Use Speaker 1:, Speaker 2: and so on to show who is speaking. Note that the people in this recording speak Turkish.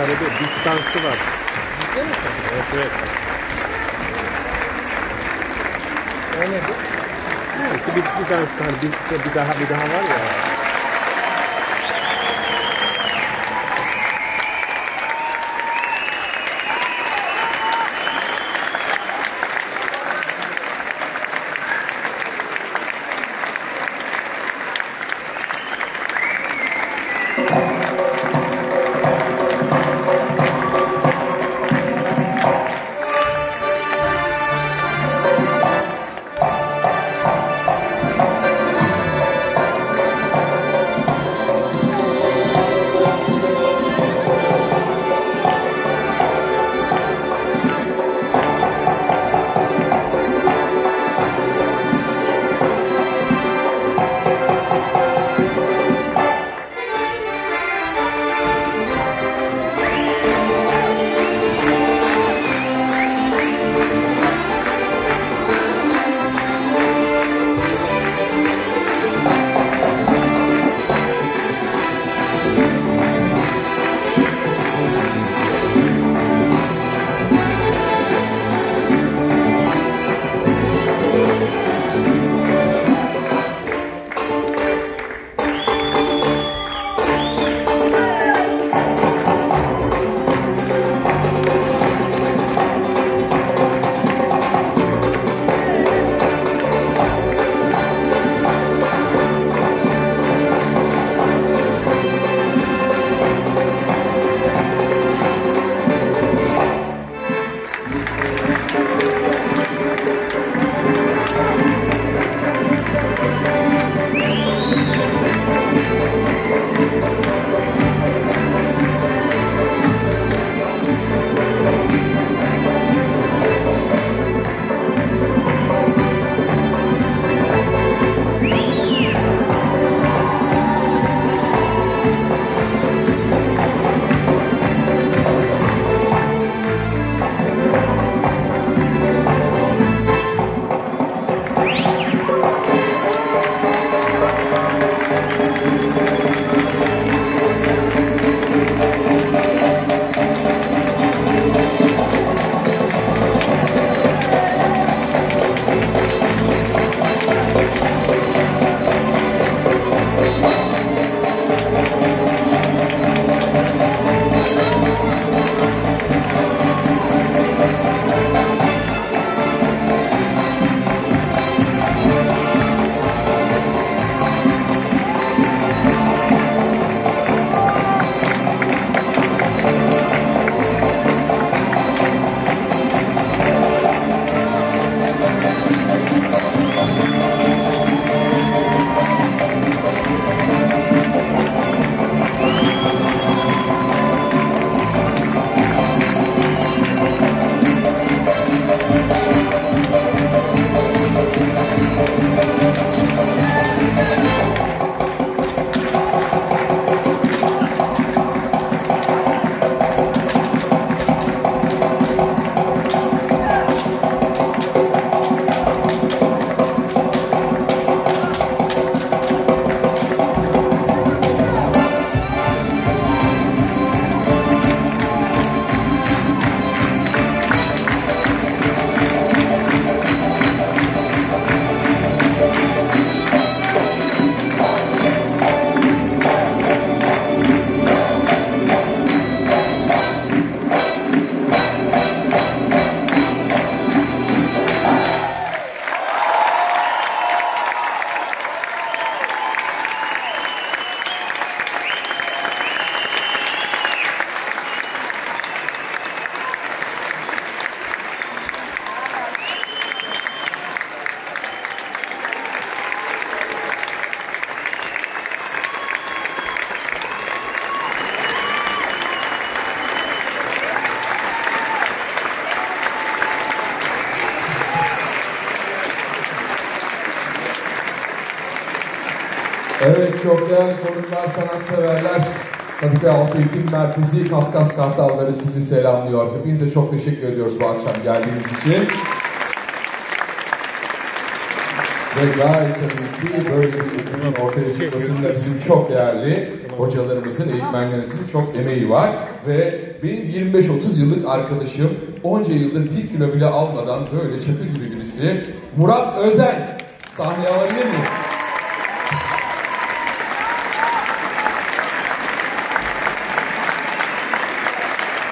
Speaker 1: Yukarıda distansı var. Evet evet.
Speaker 2: Nedir?
Speaker 1: Ya işte bir, bir tanesi hani bir, bir daha bir daha var ya.
Speaker 3: Evet çok değerli konuklar, sanatseverler. Kadıköy Halk Eğitim Merkezi Kafkas Kartalları sizi selamlıyor. Hepinize çok teşekkür ediyoruz bu akşam geldiğiniz için. Ve gayet tabii ki böyle bir ürünün ortaya çıkmasında bizim çok değerli hocalarımızın, eğitmenlerimizin çok emeği var. Ve benim 25-30 yıllık arkadaşım, onca yıldır bir kilo bile almadan böyle çakı gibi birisi Murat Özen. Sahneye alabilir miyim?